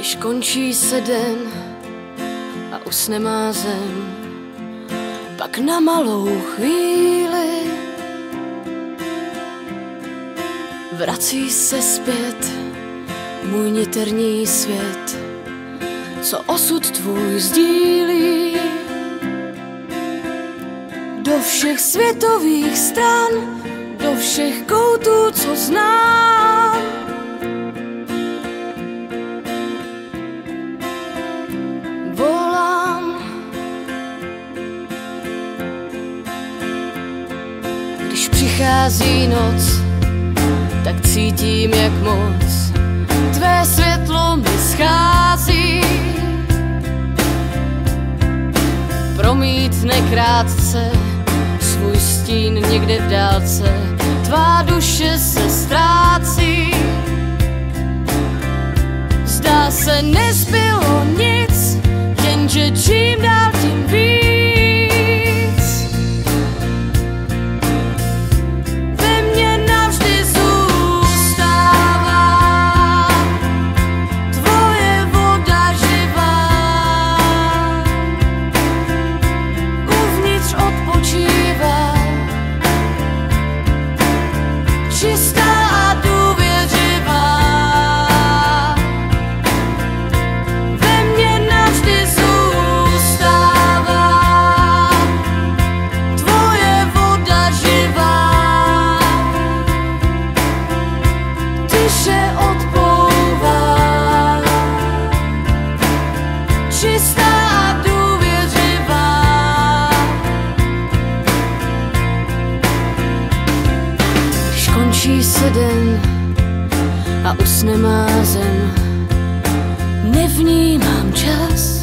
Když končí se den a usne má zem, pak na malou chvíli vrací se zpět můj niterní svět, co osud tvůj sdílí. Do všech světových stran, do všech koutů, co znám. Když přichází noc, tak cítím, jak moc tvé světlo mi schází. Promítne krátce svůj stín někde v dálce, tvá duše se ztrácí. Zdá se, nezbylo čistá a Když končí se den a usne má zem, nevnímám čas.